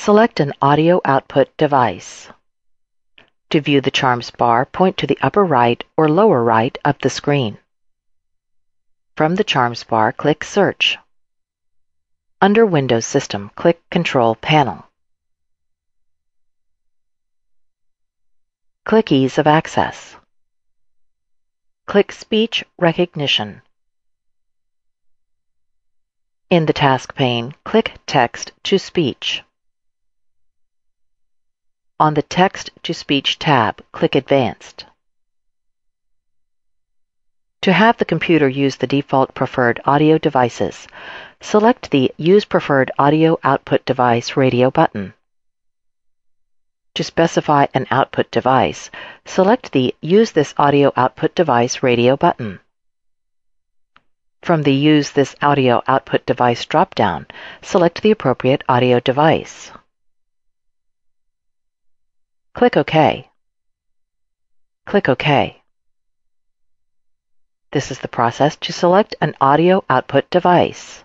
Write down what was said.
select an audio output device. To view the Charms bar, point to the upper right or lower right of the screen. From the Charms bar, click Search. Under Windows System, click Control Panel. Click Ease of Access. Click Speech Recognition. In the task pane, click Text to Speech. On the Text to Speech tab, click Advanced. To have the computer use the default preferred audio devices, select the Use Preferred Audio Output Device radio button. To specify an output device, select the Use this audio output device radio button. From the Use this audio output device drop-down, select the appropriate audio device. Click OK. Click OK. This is the process to select an audio output device.